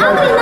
아,